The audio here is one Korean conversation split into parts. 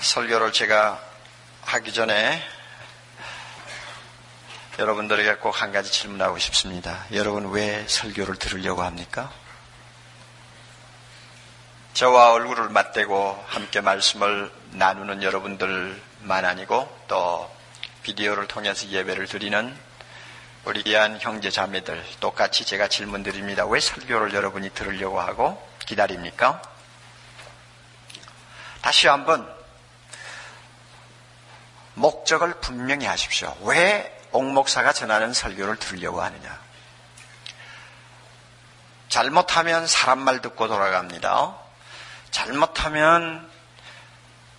설교를 제가 하기 전에 여러분들에게 꼭 한 가지 질문하고 싶습니다. 여러분 왜 설교를 들으려고 합니까? 저와 얼굴을 맞대고 함께 말씀을 나누는 여러분들만 아니고 또 비디오를 통해서 예배를 드리는 우리 귀한 형제 자매들 똑같이 제가 질문 드립니다. 왜 설교를 여러분이 들으려고 하고 기다립니까? 다시 한번 목적을 분명히 하십시오. 왜 옥목사가 전하는 설교를 들으려고 하느냐? 잘못하면 사람 말 듣고 돌아갑니다. 잘못하면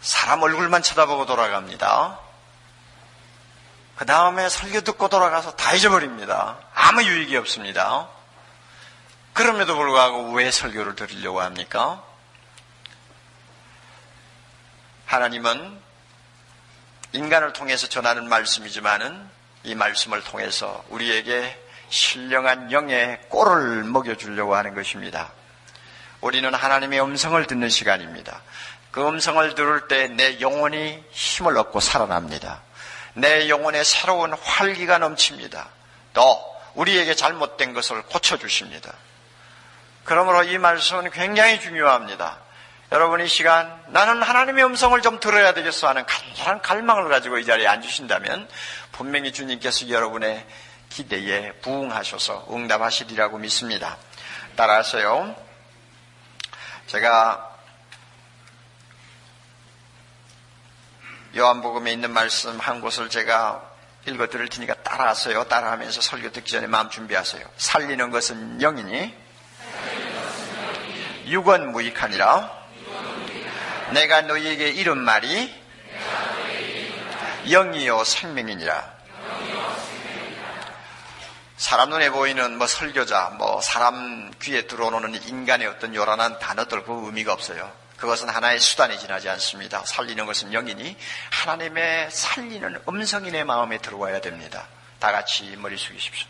사람 얼굴만 쳐다보고 돌아갑니다. 그 다음에 설교 듣고 돌아가서 다 잊어버립니다. 아무 유익이 없습니다. 그럼에도 불구하고 왜 설교를 들으려고 합니까? 하나님은 인간을 통해서 전하는 말씀이지만은 이 말씀을 통해서 우리에게 신령한 영의 꼴을 먹여주려고 하는 것입니다. 우리는 하나님의 음성을 듣는 시간입니다. 그 음성을 들을 때 내 영혼이 힘을 얻고 살아납니다. 내 영혼에 새로운 활기가 넘칩니다. 또 우리에게 잘못된 것을 고쳐주십니다. 그러므로 이 말씀은 굉장히 중요합니다. 여러분 이 시간 나는 하나님의 음성을 좀 들어야 되겠어 하는 간절한 갈망을 가지고 이 자리에 앉으신다면 분명히 주님께서 여러분의 기대에 부응하셔서 응답하시리라고 믿습니다. 따라서요. 제가 요한복음에 있는 말씀 한 곳을 제가 읽어 드릴 테니까 따라하세요. 따라하면서 설교 듣기 전에 마음 준비하세요. 살리는 것은 영이니 육은 무익하니라. 내가 너희에게 이른 말이 영이요 생명이니라. 사람 눈에 보이는 뭐 설교자, 뭐 사람 귀에 들어오는 인간의 어떤 요란한 단어들 그 의미가 없어요. 그것은 하나의 수단이 지나지 않습니다. 살리는 것은 영이니 하나님의 살리는 음성이 내 마음에 들어와야 됩니다. 다 같이 머리 숙이십시오.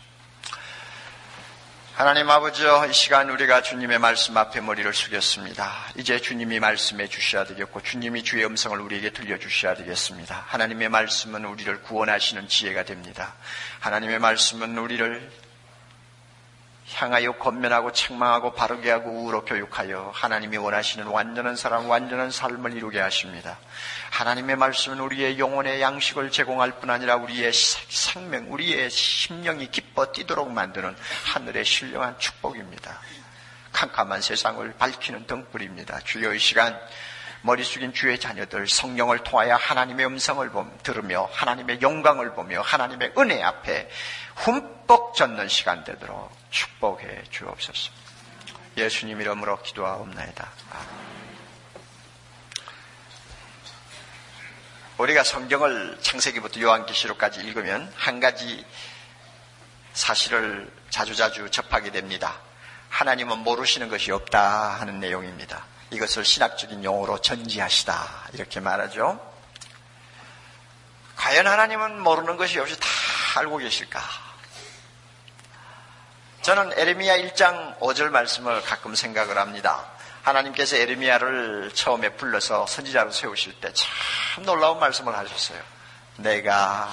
하나님 아버지여 이 시간 우리가 주님의 말씀 앞에 머리를 숙였습니다. 이제 주님이 말씀해 주셔야 되겠고 주님이 주의 음성을 우리에게 들려주셔야 되겠습니다. 하나님의 말씀은 우리를 구원하시는 지혜가 됩니다. 하나님의 말씀은 우리를 향하여 권면하고 책망하고 바르게 하고 우로 교육하여 하나님이 원하시는 완전한 사람, 완전한 삶을 이루게 하십니다. 하나님의 말씀은 우리의 영혼의 양식을 제공할 뿐 아니라 우리의 생명, 우리의 심령이 기뻐 뛰도록 만드는 하늘의 신령한 축복입니다. 캄캄한 세상을 밝히는 등불입니다. 주여 이 시간 머리 숙인 주의 자녀들 성령을 통하여 하나님의 음성을 들으며 하나님의 영광을 보며 하나님의 은혜 앞에 흠뻑 젖는 시간 되도록 축복해 주옵소서. 예수님 이름으로 기도하옵나이다. 우리가 성경을 창세기부터 요한계시록까지 읽으면 한 가지 사실을 자주자주 접하게 됩니다. 하나님은 모르시는 것이 없다 하는 내용입니다. 이것을 신학적인 용어로 전지하시다 이렇게 말하죠. 과연 하나님은 모르는 것이 없이 다 알고 계실까? 저는 에레미야 1장 5절 말씀을 가끔 생각을 합니다. 하나님께서 에레미야를 처음에 불러서 선지자로 세우실 때 참 놀라운 말씀을 하셨어요. 내가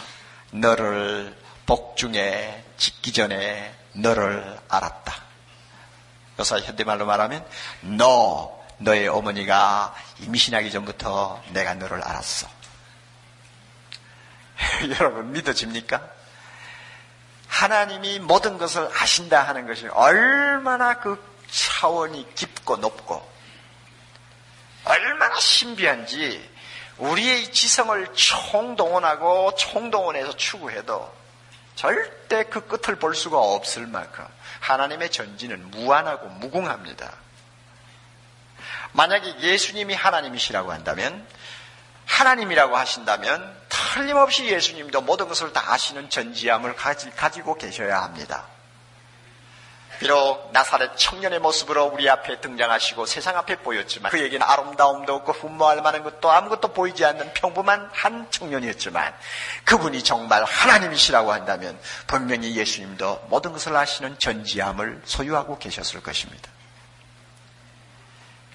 너를 복중에 짓기 전에 너를 알았다. 요사 현대말로 말하면 너, 너의 어머니가 임신하기 전부터 내가 너를 알았어. 여러분 믿어집니까? 하나님이 모든 것을 아신다 하는 것이 얼마나 그 차원이 깊고 높고 얼마나 신비한지 우리의 지성을 총동원하고 총동원해서 추구해도 절대 그 끝을 볼 수가 없을 만큼 하나님의 전지는 무한하고 무궁합니다. 만약에 예수님이 하나님이시라고 한다면 하나님이라고 하신다면 틀림없이 예수님도 모든 것을 다 아시는 전지함을 가지, 고 계셔야 합니다. 비록 나사렛 청년의 모습으로 우리 앞에 등장하시고 세상 앞에 보였지만 그에게는 아름다움도 없고 분모할 만한 것도 아무것도 보이지 않는 평범한 한 청년이었지만 그분이 정말 하나님이시라고 한다면 분명히 예수님도 모든 것을 아시는 전지함을 소유하고 계셨을 것입니다.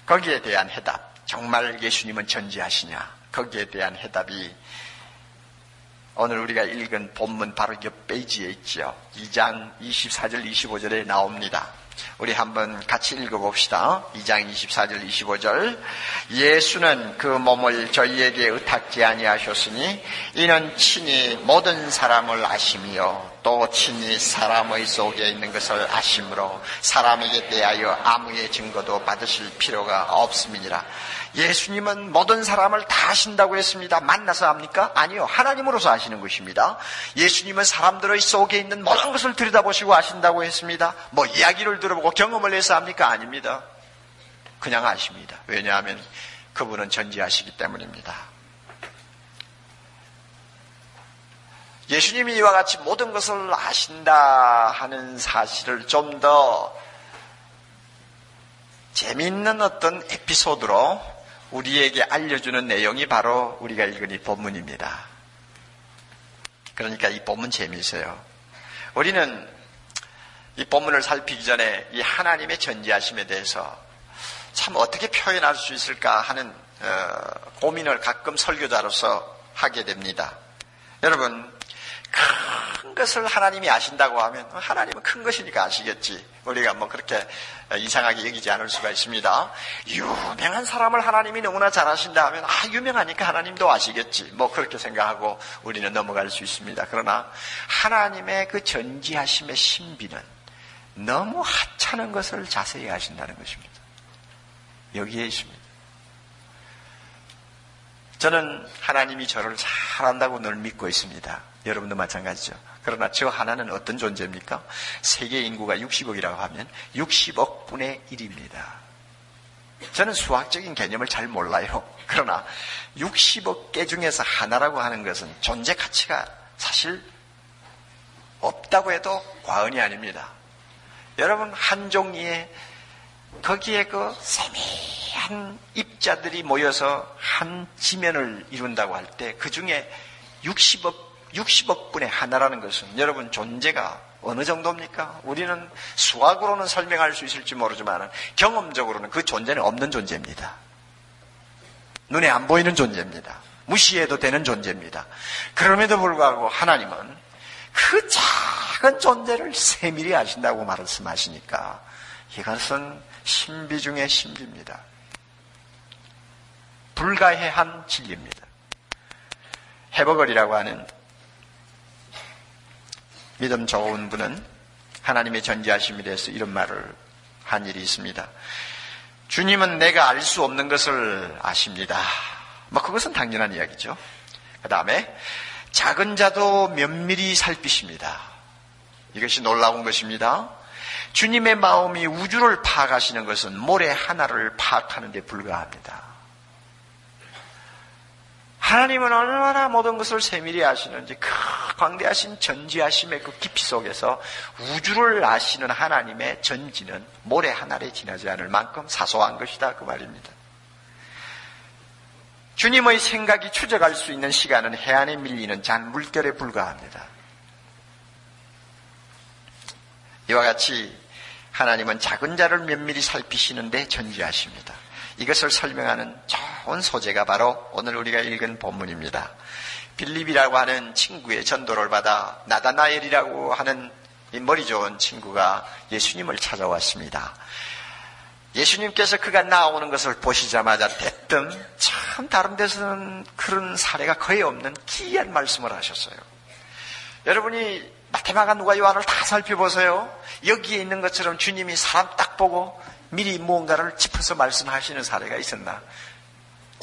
거기에 대한 해답, 정말 예수님은 전지하시냐? 거기에 대한 해답이 오늘 우리가 읽은 본문 바로 옆 페이지에 있죠. 2장 24절 25절에 나옵니다. 우리 한번 같이 읽어봅시다. 2장 24절 25절 예수는 그 몸을 저희에게 의탁지 아니하셨으니 이는 친히 모든 사람을 아심이요 또 친히 사람의 속에 있는 것을 아심으로 사람에게 대하여 아무의 증거도 받으실 필요가 없음이니라. 예수님은 모든 사람을 다 아신다고 했습니다. 만나서 합니까? 아니요. 하나님으로서 아시는 것입니다. 예수님은 사람들의 속에 있는 모든 것을 들여다보시고 아신다고 했습니다. 뭐 이야기를 들어보고 경험을 해서 합니까? 아닙니다. 그냥 아십니다. 왜냐하면 그분은 전지하시기 때문입니다. 예수님이 이와 같이 모든 것을 아신다 하는 사실을 좀 더 재미있는 어떤 에피소드로 우리에게 알려주는 내용이 바로 우리가 읽은 이 본문입니다. 그러니까 이 본문 재미있어요. 우리는 이 본문을 살피기 전에 이 하나님의 전지하심에 대해서 참 어떻게 표현할 수 있을까 하는 어, 고민을 가끔 설교자로서 하게 됩니다. 여러분, 큰 것을 하나님이 아신다고 하면 하나님은 큰 것이니까 아시겠지. 우리가 뭐 그렇게 이상하게 여기지 않을 수가 있습니다. 유명한 사람을 하나님이 너무나 잘 아신다 하면 아 유명하니까 하나님도 아시겠지. 뭐 그렇게 생각하고 우리는 넘어갈 수 있습니다. 그러나 하나님의 그 전지하심의 신비는 너무 하찮은 것을 자세히 아신다는 것입니다. 여기에 있습니다. 저는 하나님이 저를 잘한다고 늘 믿고 있습니다. 여러분도 마찬가지죠. 그러나 저 하나는 어떤 존재입니까? 세계 인구가 60억이라고 하면 60억 분의 1입니다. 저는 수학적인 개념을 잘 몰라요. 그러나 60억 개 중에서 하나라고 하는 것은 존재 가치가 사실 없다고 해도 과언이 아닙니다. 여러분 한 종이에 거기에 그 세미한 입자들이 모여서 한 지면을 이룬다고 할 때 그 중에 60억 60억 분의 하나라는 것은 여러분 존재가 어느 정도입니까? 우리는 수학으로는 설명할 수 있을지 모르지만 경험적으로는 그 존재는 없는 존재입니다. 눈에 안 보이는 존재입니다. 무시해도 되는 존재입니다. 그럼에도 불구하고 하나님은 그 작은 존재를 세밀히 아신다고 말씀하시니까 이것은 신비 중의 신비입니다. 불가해한 진리입니다. 해버거리라고 하는 믿음 좋은 분은 하나님의 전지하심에 대해서 이런 말을 한 일이 있습니다. 주님은 내가 알 수 없는 것을 아십니다. 뭐 그것은 당연한 이야기죠. 그 다음에 작은 자도 면밀히 살피십니다. 이것이 놀라운 것입니다. 주님의 마음이 우주를 파악하시는 것은 모래 하나를 파악하는 데 불과합니다. 하나님은 얼마나 모든 것을 세밀히 아시는지 그 광대하신 전지하심의 그 깊이 속에서 우주를 아시는 하나님의 전지는 모래 하나에 지나지 않을 만큼 사소한 것이다 그 말입니다. 주님의 생각이 추적할 수 있는 시간은 해안에 밀리는 잔 물결에 불과합니다. 이와 같이 하나님은 작은 자를 면밀히 살피시는데 전지하십니다. 이것을 설명하는 좋은 소재가 바로 오늘 우리가 읽은 본문입니다. 빌립이라고 하는 친구의 전도를 받아 나다나엘이라고 하는 머리 좋은 친구가 예수님을 찾아왔습니다. 예수님께서 그가 나오는 것을 보시자마자 대뜸 참 다른 데서는 그런 사례가 거의 없는 기이한 말씀을 하셨어요. 여러분이 마테마가 누가 요한을 다 살펴보세요. 여기에 있는 것처럼 주님이 사람 딱 보고 미리 무언가를 짚어서 말씀하시는 사례가 있었나?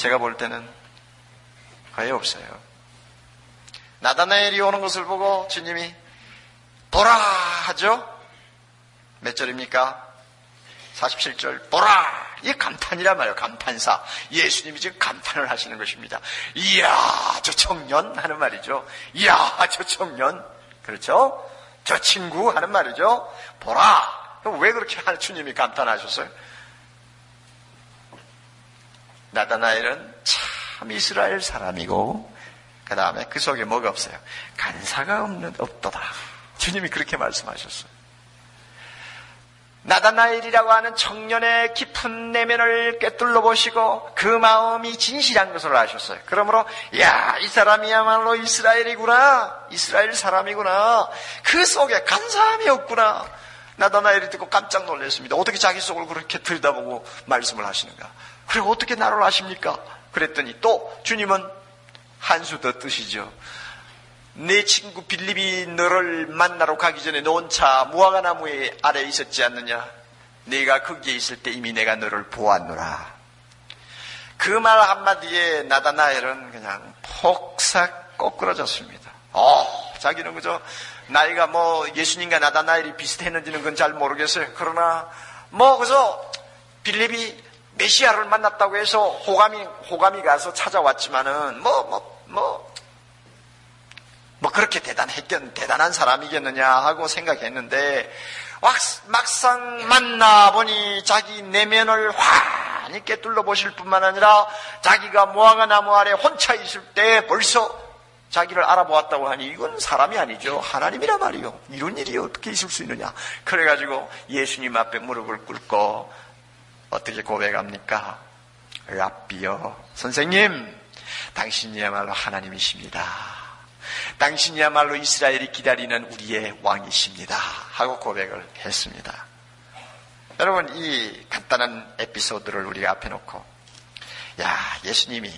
제가 볼 때는 거의 없어요. 나다나엘이 오는 것을 보고 주님이 보라 하죠? 몇 절입니까? 47절 보라 이 감탄이란 말이에요 감탄사 예수님이 지금 감탄을 하시는 것입니다 이야 저 청년 하는 말이죠 이야 저 청년 그렇죠? 저 친구 하는 말이죠 보라 왜 그렇게 주님이 감탄하셨어요? 나다나엘은 참 이스라엘 사람이고 그 다음에 그 속에 뭐가 없어요? 간사가 없는 없도다. 주님이 그렇게 말씀하셨어요. 나다나엘이라고 하는 청년의 깊은 내면을 꿰뚫러 보시고 그 마음이 진실한 것을 아셨어요. 그러므로 야, 이 사람이야말로 이스라엘이구나. 이스라엘 사람이구나. 그 속에 간사함이 없구나. 나다나엘이 듣고 깜짝 놀랐습니다. 어떻게 자기 속을 그렇게 들여다보고 말씀을 하시는가? 그리고 어떻게 나를 아십니까? 그랬더니 또 주님은 한 수 더 뜨시죠. 내 친구 빌립이 너를 만나러 가기 전에 논차 무화과 나무에 아래 있었지 않느냐? 네가 거기에 있을 때 이미 내가 너를 보았노라. 그 말 한마디에 나다나엘은 그냥 폭삭 꼬꾸러졌습니다. 어, 자기는 그저 나이가 뭐 예수님과 나다나엘이 비슷했는지는 그건 잘 모르겠어요. 그러나 뭐 그저 빌립이 메시아를 만났다고 해서 호감이 호감이 가서 찾아왔지만은 뭐 뭐, 뭐, 뭐 그렇게 대단했겠, 대단한 사람이겠느냐 하고 생각했는데, 막상 만나보니 자기 내면을 환히 깨뚫러 보실 뿐만 아니라 자기가 무화과 나무 아래 혼자 있을 때 벌써 자기를 알아보았다고 하니 이건 사람이 아니죠. 하나님이라 말이요. 이런 일이 어떻게 있을 수 있느냐. 그래가지고 예수님 앞에 무릎을 꿇고 어떻게 고백합니까? 랍비요. 선생님, 당신이야말로 하나님이십니다. 당신이야말로 이스라엘이 기다리는 우리의 왕이십니다. 하고 고백을 했습니다. 여러분, 이 간단한 에피소드를 우리가 앞에 놓고, 야, 예수님이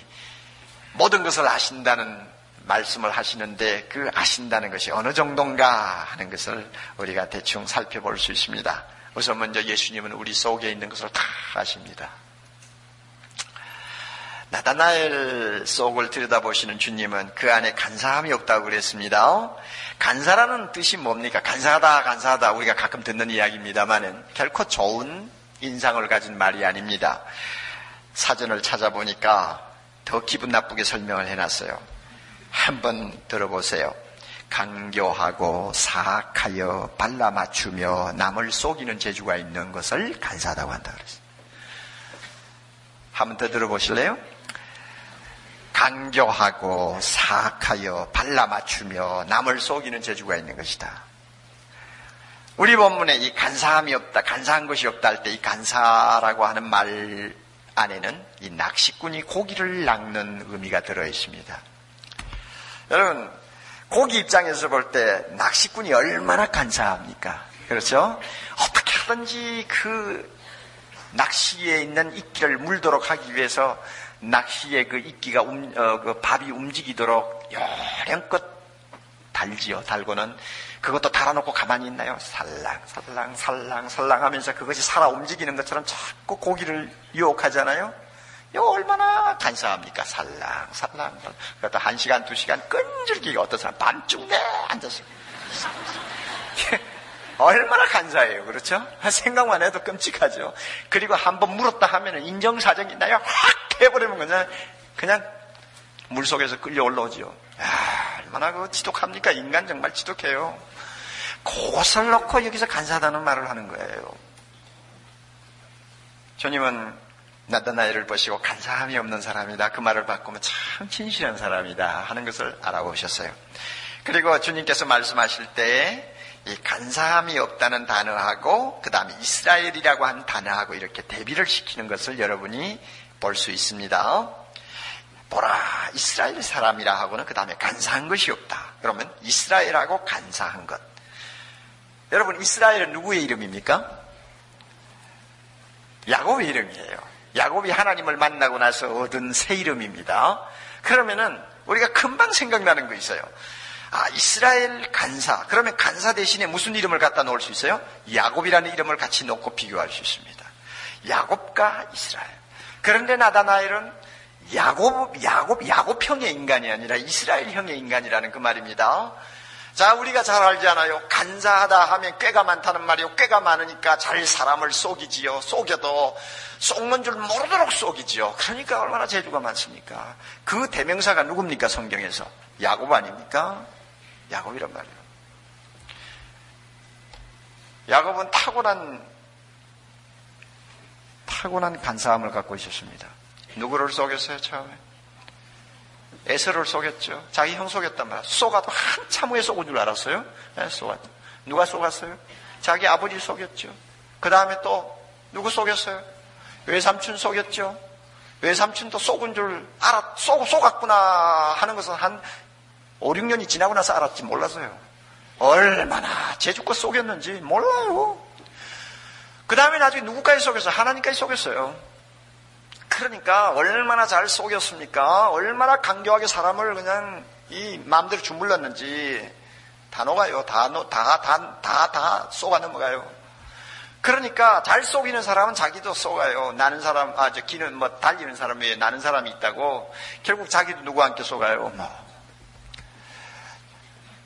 모든 것을 아신다는 말씀을 하시는데 그 아신다는 것이 어느 정도인가 하는 것을 우리가 대충 살펴볼 수 있습니다. 우선 먼저 예수님은 우리 속에 있는 것을 다 아십니다. 나다나엘 속을 들여다보시는 주님은 그 안에 간사함이 없다고 그랬습니다. 간사라는 뜻이 뭡니까? 간사하다, 간사하다. 우리가 가끔 듣는 이야기입니다만은 결코 좋은 인상을 가진 말이 아닙니다. 사전을 찾아보니까 더 기분 나쁘게 설명을 해놨어요. 한번 들어보세요. 강교하고 사악하여 발라 맞추며 남을 속이는 재주가 있는 것을 간사하다고 한다 그랬어요. 한번 더 들어보실래요? 강교하고 사악하여 발라 맞추며 남을 속이는 재주가 있는 것이다. 우리 본문에 이 간사함이 없다, 간사한 것이 없다 할 때 이 간사라고 하는 말 안에는 이 낚시꾼이 고기를 낚는 의미가 들어 있습니다. 여러분, 고기 입장에서 볼 때 낚시꾼이 얼마나 간사합니까? 그렇죠? 어떻게 하든지 그 낚시에 있는 이끼를 물도록 하기 위해서 낚시의 그 이끼가 움, 어, 그 밥이 움직이도록 요령껏 달지요. 달고는 그것도 달아놓고 가만히 있나요? 살랑 살랑 살랑 살랑 하면서 그것이 살아 움직이는 것처럼 자꾸 고기를 유혹하잖아요. 이거 얼마나 간사합니까? 살랑 살랑 그것도 한 시간 두 시간 끈질기게 어떤 사람 반쯤 내 앉아서 얼마나 간사해요. 그렇죠? 생각만 해도 끔찍하죠. 그리고 한번 물었다 하면 인정사정이 나요. 확 해버리면 그냥, 그냥 물 속에서 끌려 올라오지요. 야, 얼마나 그 지독합니까? 인간 정말 지독해요. 그것을 놓고 여기서 간사하다는 말을 하는 거예요. 주님은 나다나엘을 보시고 간사함이 없는 사람이다. 그 말을 바꾸면 참 진실한 사람이다. 하는 것을 알아보셨어요. 그리고 주님께서 말씀하실 때이 간사함이 없다는 단어하고 그 다음에 이스라엘이라고 하는 단어하고 이렇게 대비를 시키는 것을 여러분이 볼 수 있습니다. 보라 이스라엘 사람이라 하고는 그 다음에 간사한 것이 없다. 그러면 이스라엘하고 간사한 것. 여러분 이스라엘은 누구의 이름입니까? 야곱의 이름이에요. 야곱이 하나님을 만나고 나서 얻은 새 이름입니다. 그러면은 우리가 금방 생각나는 거 있어요. 아, 이스라엘 간사. 그러면 간사 대신에 무슨 이름을 갖다 놓을 수 있어요? 야곱이라는 이름을 같이 놓고 비교할 수 있습니다. 야곱과 이스라엘. 그런데 나다나엘은 야곱, 야곱, 야곱형의 인간이 아니라 이스라엘형의 인간이라는 그 말입니다. 자, 우리가 잘 알잖아요. 간사하다 하면 꾀가 많다는 말이요. 꾀가 많으니까 잘 사람을 속이지요. 속여도 속는 줄 모르도록 속이지요. 그러니까 얼마나 재주가 많습니까? 그 대명사가 누굽니까? 성경에서. 야곱 아닙니까? 야곱이란 말이에요. 야곱은 타고난 타고난 간사함을 갖고 있었습니다. 누구를 속였어요 처음에? 에서를 속였죠. 자기 형 속였단 말이야. 쏘가도 한참 후에 속은 줄 알았어요. 네, 쏘았 누가 속았어요? 자기 아버지 속였죠. 그 다음에 또 누구 속였어요? 외삼촌 속였죠. 외삼촌도 속은 줄 알았, 속, 속았구나 하는 것은 한 5, 6년이 지나고 나서 알았지 몰라서요. 얼마나 제주껏 속였는지 몰라요. 그 다음에 나중에 누구까지 속였어요? 하나님까지 속였어요. 그러니까 얼마나 잘 속였습니까? 얼마나 강교하게 사람을 그냥 이 마음대로 주물렀는지 다 녹아요. 다, 다, 다, 다, 다 쏘가 넘어가요. 그러니까 잘 속이는 사람은 자기도 속아요. 나는 사람, 아, 저 기는 뭐 달리는 사람 위에 나는 사람이 있다고 결국 자기도 함께 속아요. 뭐.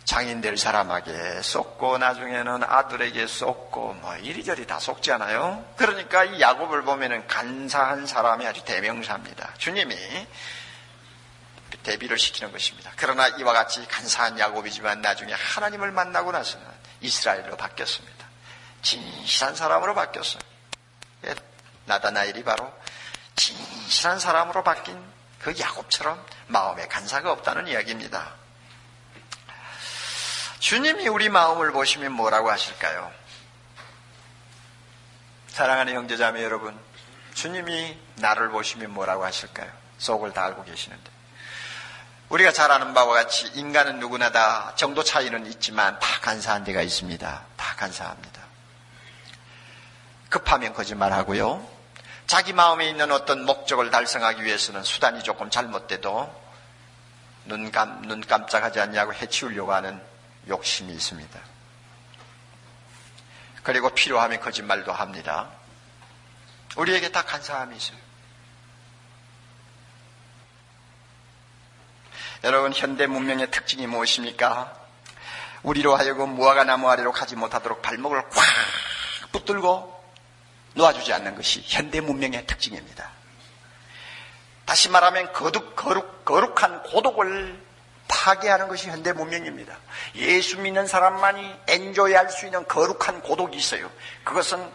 장인 될 사람에게 속고 나중에는 아들에게 속고 뭐 이리저리 다 속지 않아요? 그러니까 이 야곱을 보면은 간사한 사람이 아주 대명사입니다. 주님이 대비를 시키는 것입니다. 그러나 이와 같이 간사한 야곱이지만 나중에 하나님을 만나고 나서는 이스라엘로 바뀌었습니다. 진실한 사람으로 바뀌었어요. 예, 나다나엘이 바로 진실한 사람으로 바뀐 그 야곱처럼 마음에 간사가 없다는 이야기입니다. 주님이 우리 마음을 보시면 뭐라고 하실까요? 사랑하는 형제자매 여러분, 주님이 나를 보시면 뭐라고 하실까요? 속을 다 알고 계시는데. 우리가 잘 아는 바와 같이 인간은 누구나 다 정도 차이는 있지만 다 간사한 데가 있습니다. 다 간사합니다. 급하면 거짓말하고요. 자기 마음에 있는 어떤 목적을 달성하기 위해서는 수단이 조금 잘못돼도 눈, 감, 눈 깜짝하지 않냐고 해치우려고 하는 욕심이 있습니다. 그리고 필요하면 거짓말도 합니다. 우리에게 다 간사함이 있어요. 여러분, 현대 문명의 특징이 무엇입니까? 우리로 하여금 무화과 나무 아래로 가지 못하도록 발목을 꽉 붙들고 놓아주지 않는 것이 현대 문명의 특징입니다. 다시 말하면 거룩, 거룩, 거룩한 고독을 파괴하는 것이 현대 문명입니다. 예수 믿는 사람만이 엔조이할 수 있는 거룩한 고독이 있어요. 그것은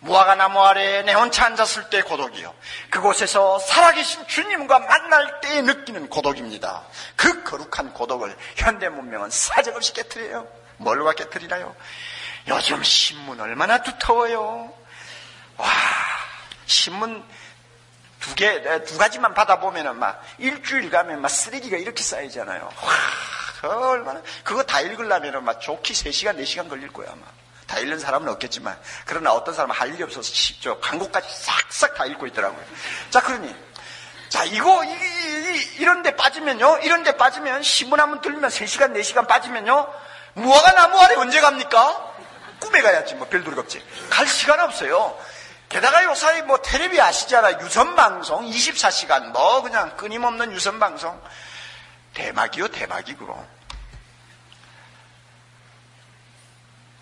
무화과 나무 아래에 내 혼자 앉았을 때의 고독이요. 그곳에서 살아계신 주님과 만날 때에 느끼는 고독입니다. 그 거룩한 고독을 현대 문명은 사정없이 깨뜨려요. 뭘과 깨뜨리나요? 요즘 신문 얼마나 두터워요. 와, 신문 두 개, 두 가지만 받아보면은 막 일주일 가면 막 쓰레기가 이렇게 쌓이잖아요. 와, 그 얼마나, 그거 다 읽으려면은 막 좋기 3시간, 4시간 걸릴 거야, 아마. 다 읽는 사람은 없겠지만. 그러나 어떤 사람은 할 일이 없어서 저 광고까지 싹싹 다 읽고 있더라고요. 자, 그러니. 자, 이거, 이, 이, 이 런 데 빠지면요. 이런 데 빠지면, 신문 한번 들면 3시간, 4시간 빠지면요. 무화과 나무 아래 언제 갑니까? 꿈에 가야지, 뭐, 별도리 없지. 갈 시간 없어요. 게다가 요사이 뭐 텔레비 아시잖아요. 유선방송 24시간 뭐 그냥 끊임없는 유선방송 대박이요 대박이고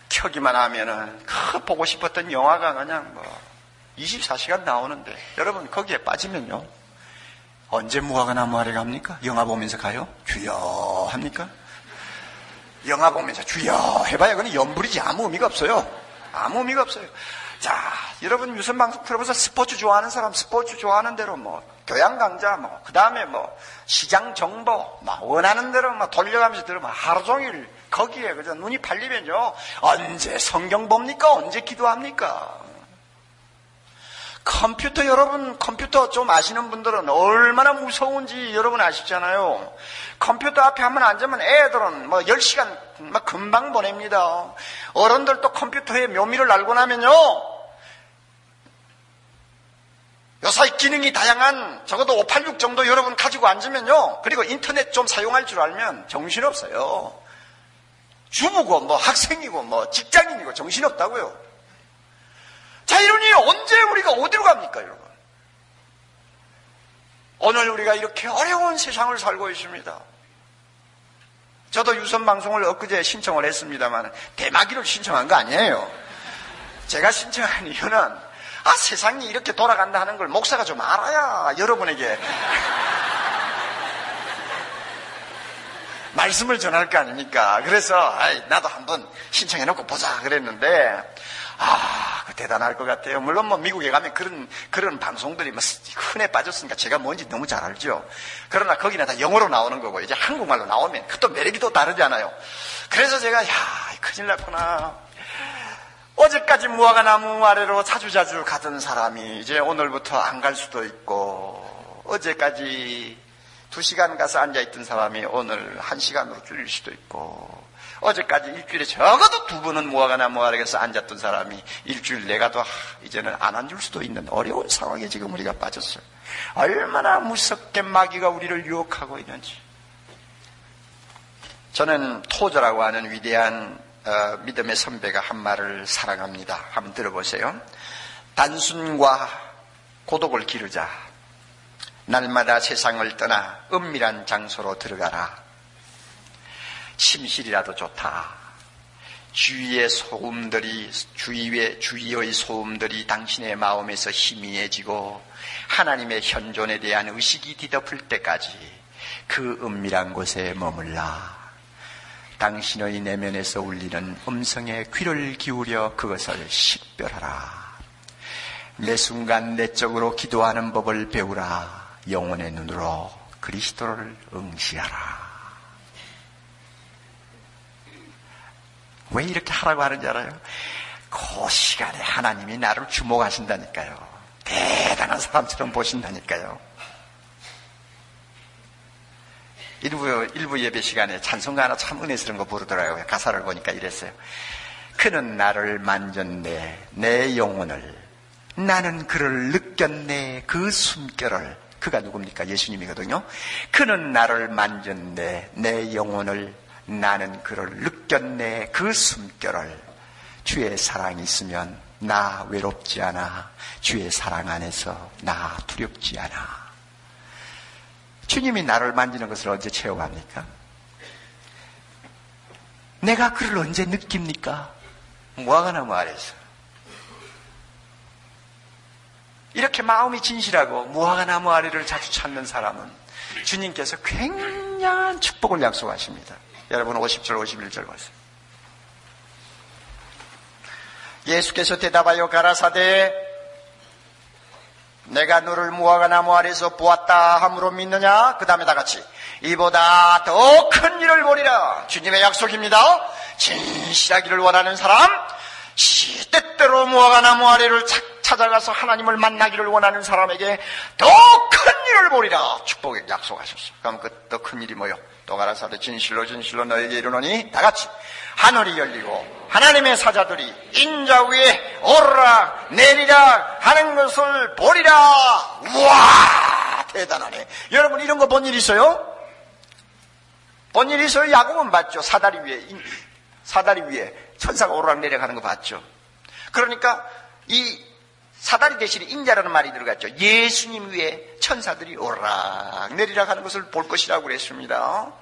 켜기만 하면은 그 보고 싶었던 영화가 그냥 뭐 24시간 나오는데 여러분 거기에 빠지면요 언제 무화과 나무 아래 갑니까? 영화 보면서 가요? 주여 합니까? 영화 보면서 주여 해봐야 그건 연불이지 아무 의미가 없어요 아무 의미가 없어요 자, 여러분 유선 방송 들어보서 스포츠 좋아하는 사람 스포츠 좋아하는 대로 뭐 교양 강좌 뭐 그다음에 뭐 시장 정보 막 원하는 대로 막 돌려가면서 들으면 하루 종일 거기에 그저 눈이 팔리면요. 언제 성경 봅니까? 언제 기도합니까? 컴퓨터 여러분 컴퓨터 좀 아시는 분들은 얼마나 무서운지 여러분 아시잖아요. 컴퓨터 앞에 한번 앉으면 애들은 뭐 10시간 막 금방 보냅니다. 어른들도 컴퓨터의 묘미를 알고 나면요. 요사이 기능이 다양한 적어도 586 정도 여러분 가지고 앉으면요. 그리고 인터넷 좀 사용할 줄 알면 정신없어요. 주부고 뭐 학생이고 뭐 직장인이고 정신없다고요. 자, 이러니 언제 우리가 어디로 갑니까, 여러분? 오늘 우리가 이렇게 어려운 세상을 살고 있습니다. 저도 유선 방송을 엊그제 신청을 했습니다만 대마기를 신청한 거 아니에요. 제가 신청한 이유는 아 세상이 이렇게 돌아간다 하는 걸 목사가 좀 알아야 여러분에게 말씀을 전할 거 아닙니까? 그래서 나도 한번 신청해놓고 보자 그랬는데 아, 그 대단할 것 같아요. 물론 뭐 미국에 가면 그런, 그런 방송들이 뭐 흔해 빠졌으니까 제가 뭔지 너무 잘 알죠. 그러나 거기는 다 영어로 나오는 거고 이제 한국말로 나오면 그또 매력이 또 다르잖아요. 그래서 제가, 야, 큰일 났구나. 어제까지 무화과 나무 아래로 자주자주 가던 사람이 이제 오늘부터 안 갈 수도 있고 어제까지 두 시간 가서 앉아있던 사람이 오늘 한 시간으로 줄일 수도 있고 어제까지 일주일에 적어도 두 번은 나무 아래에서 앉았던 사람이 일주일 내가도 이제는 안 앉을 수도 있는 어려운 상황에 지금 우리가 빠졌어요. 얼마나 무섭게 마귀가 우리를 유혹하고 있는지. 저는 토저라고 하는 위대한 어, 믿음의 선배가 한 말을 사랑합니다. 한번 들어보세요. 단순과 고독을 기르자. 날마다 세상을 떠나 은밀한 장소로 들어가라. 침실이라도 좋다. 주위의 소음들이, 주위의, 주위의 소음들이 당신의 마음에서 희미해지고 하나님의 현존에 대한 의식이 뒤덮을 때까지 그 은밀한 곳에 머물라. 당신의 내면에서 울리는 음성에 귀를 기울여 그것을 식별하라. 매 순간 내적으로 기도하는 법을 배우라. 영혼의 눈으로 그리스도를 응시하라. 왜 이렇게 하라고 하는지 알아요? 그 시간에 하나님이 나를 주목하신다니까요. 대단한 사람처럼 보신다니까요. 일부, 일부 예배 시간에 찬송가 하나 참 은혜스러운 거 부르더라고요. 가사를 보니까 이랬어요. 그는 나를 만졌네, 내 영혼을. 나는 그를 느꼈네, 그 숨결을. 그가 누굽니까? 예수님이거든요. 그는 나를 만졌네, 내 영혼을. 나는 그를 느꼈네, 그 숨결을. 주의 사랑이 있으면 나 외롭지 않아. 주의 사랑 안에서 나 두렵지 않아. 주님이 나를 만지는 것을 언제 체험합니까? 내가 그를 언제 느낍니까? 무화과나무 아래서. 이렇게 마음이 진실하고 무화과나무 아래를 자주 찾는 사람은 주님께서 굉장한 축복을 약속하십니다. 여러분 50절 51절 보세요. 예수께서 대답하여 가라사대 내가 너를 무화과 나무 아래서 보았다 함으로 믿느냐? 그 다음에 다 같이 이보다 더 큰 일을 보리라 주님의 약속입니다 진실하기를 원하는 사람 시때때로 무화과 나무 아래를 찾아가서 하나님을 만나기를 원하는 사람에게 더 큰 일을 보리라 축복의 약속하셨어 그럼 그 더 큰 일이 뭐요? 또 가라사대 진실로 진실로 너에게 이르노니 다 같이 하늘이 열리고 하나님의 사자들이 인자 위에 오르락 내리락 하는 것을 보리라. 우와! 대단하네. 여러분 이런 거 본 일 있어요? 본 일 있어요? 야곱은 봤죠. 사다리 위에 사다리 위에 천사가 오르락 하는 거 봤죠. 그러니까 이 사다리 대신에 인자라는 말이 들어갔죠. 예수님 위에 천사들이 오르락 내리락 하는 것을 볼 것이라고 그랬습니다.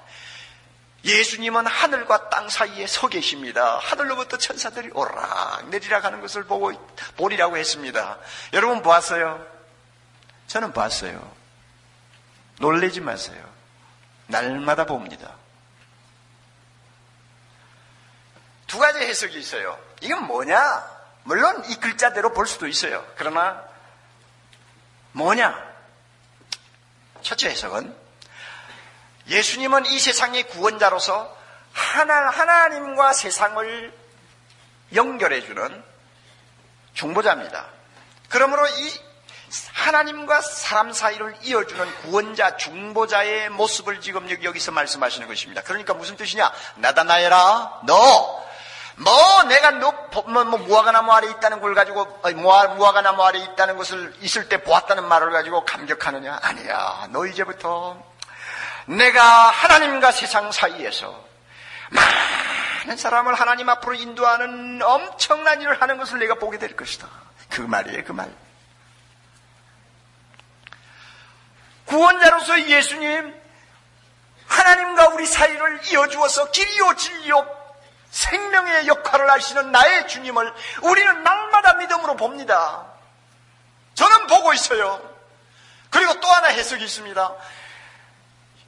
예수님은 하늘과 땅 사이에 서 계십니다. 하늘로부터 천사들이 오르락 내리락 하는 것을 보고 보리라고 했습니다. 여러분 보았어요? 저는 봤어요. 놀래지 마세요. 날마다 봅니다. 두 가지 해석이 있어요. 이건 뭐냐? 물론 이 글자대로 볼 수도 있어요. 그러나 뭐냐? 첫째 해석은 예수님은 이 세상의 구원자로서 하나, 하나님과 세상을 연결해주는 중보자입니다. 그러므로 이 하나님과 사람 사이를 이어주는 구원자, 중보자의 모습을 지금 여기서 말씀하시는 것입니다. 그러니까 무슨 뜻이냐? 나다나에라, 너, 뭐 내가 너, 뭐, 뭐 무화과나무 아래 있다는 걸 가지고 무화, 무화과나무 아래 있다는 것을 있을 때 보았다는 말을 가지고 감격하느냐? 아니야. 너 이제부터 내가 하나님과 세상 사이에서 많은 사람을 하나님 앞으로 인도하는 엄청난 일을 하는 것을 내가 보게 될 것이다. 그 말이에요, 그 말. 구원자로서 예수님, 하나님과 우리 사이를 이어주어서 길이요 진리요 생명의 역할을 하시는 나의 주님을 우리는 날마다 믿음으로 봅니다. 저는 보고 있어요. 그리고 또 하나 해석이 있습니다.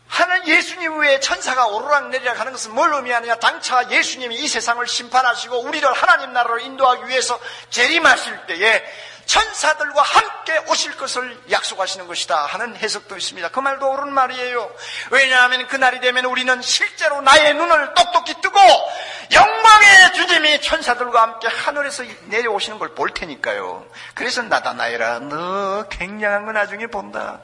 하는 예수님 외에 천사가 오르락 내리락 하는 것은 뭘 의미하느냐? 당차 예수님이 이 세상을 심판하시고 우리를 하나님 나라로 인도하기 위해서 재림하실 때에 천사들과 함께 오실 것을 약속하시는 것이다 하는 해석도 있습니다. 그 말도 옳은 말이에요. 왜냐하면 그날이 되면 우리는 실제로 나의 눈을 똑똑히 뜨고 영광의 주님이 천사들과 함께 하늘에서 내려오시는 걸 볼 테니까요. 그래서 나다나이라 너 굉장한 거 나중에 본다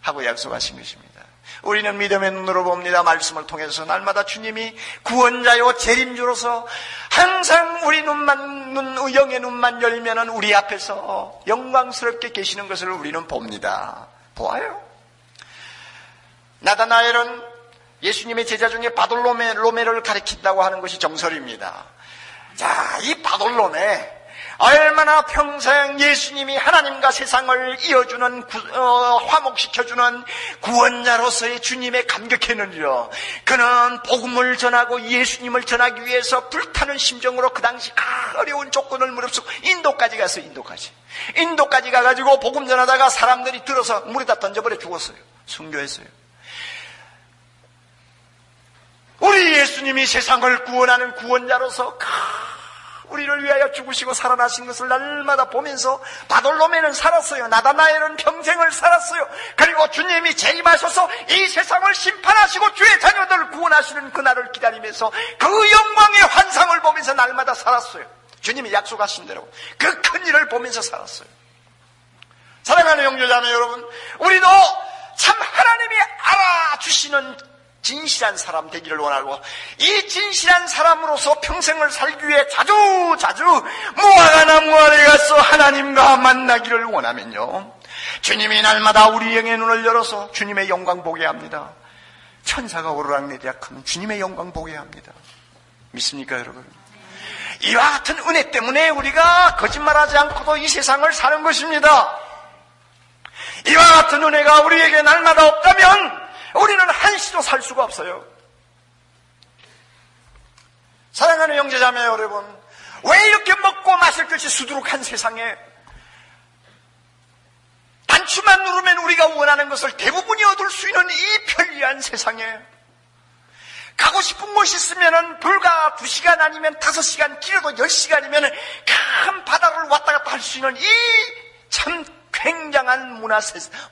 하고 약속하신 것입니다. 우리는 믿음의 눈으로 봅니다. 말씀을 통해서 날마다 주님이 구원자요 재림주로서 항상 우리 눈만 눈 영의 눈만 열면은 우리 앞에서 영광스럽게 계시는 것을 우리는 봅니다. 보아요. 나다나엘은 예수님의 제자 중에 바돌로메를 가리킨다고 하는 것이 정설입니다. 자, 이 바돌로메 얼마나 평생 예수님이 하나님과 세상을 이어주는 어, 화목시켜주는 구원자로서의 주님에 감격했느니라. 그는 복음을 전하고 예수님을 전하기 위해서 불타는 심정으로 그 당시 어려운 조건을 무릅쓰고 인도까지 가서 인도까지 인도까지 가가지고 복음 전하다가 사람들이 들어서 물에다 던져버려 죽었어요. 순교했어요. 우리 예수님이 세상을 구원하는 구원자로서 우리를 위하여 죽으시고 살아나신 것을 날마다 보면서 바돌로메는 살았어요. 나다나엘은 평생을 살았어요. 그리고 주님이 재림하셔서 이 세상을 심판하시고 주의 자녀들을 구원하시는 그날을 기다리면서 그 영광의 환상을 보면서 날마다 살았어요. 주님이 약속하신 대로 그 큰 일을 보면서 살았어요. 사랑하는 영조자매 여러분, 우리도 참 하나님이 알아주시는 진실한 사람 되기를 원하고 이 진실한 사람으로서 평생을 살기 위해 자주 자주 무화과나 무화에 가서 하나님과 만나기를 원하면요. 주님이 날마다 우리 영의 눈을 열어서 주님의 영광 보게 합니다. 천사가 오르락내리락 하는 주님의 영광 보게 합니다. 믿습니까 여러분? 이와 같은 은혜 때문에 우리가 거짓말하지 않고도 이 세상을 사는 것입니다. 이와 같은 은혜가 우리에게 날마다 없다면 우리는 한시도 살 수가 없어요. 사랑하는 형제자매 여러분, 왜 이렇게 먹고 마실 것이 수두룩한 세상에 단추만 누르면 우리가 원하는 것을 대부분이 얻을 수 있는 이 편리한 세상에 가고 싶은 곳이 있으면 불과 2시간 아니면 5시간 길어도 10시간이면 큰 바다를 왔다 갔다 할 수 있는 이 참 굉장한 문화,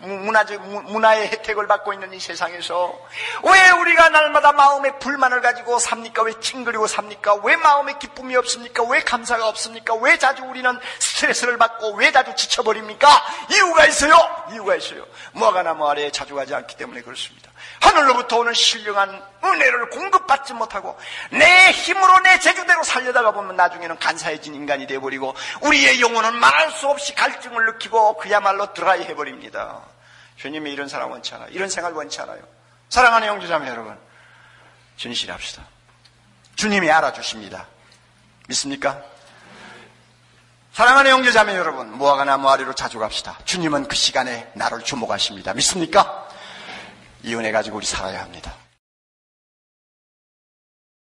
문화적, 문화의 혜택을 받고 있는 이 세상에서 왜 우리가 날마다 마음의 불만을 가지고 삽니까? 왜 찡그리고 삽니까? 왜 마음에 기쁨이 없습니까? 왜 감사가 없습니까? 왜 자주 우리는 스트레스를 받고 왜 자주 지쳐버립니까? 이유가 있어요. 이유가 있어요. 뭐가나 뭐 아래에 자주 가지 않기 때문에 그렇습니다. 하늘로부터 오는 신령한 은혜를 공급받지 못하고 내 힘으로 내 제주대로 살려다가 보면 나중에는 간사해진 인간이 되어버리고 우리의 영혼은 말할 수 없이 갈증을 느끼고 그야말로 드라이 해버립니다. 주님이 이런 사람 원치 않아요. 이런 생활 원치 않아요. 사랑하는 형제자매 여러분, 진실합시다. 주님이 알아주십니다. 믿습니까? 사랑하는 형제자매 여러분, 무화과나 무아리로 자주 갑시다. 주님은 그 시간에 나를 주목하십니다. 믿습니까? 이 은혜 가지고 우리 살아야 합니다.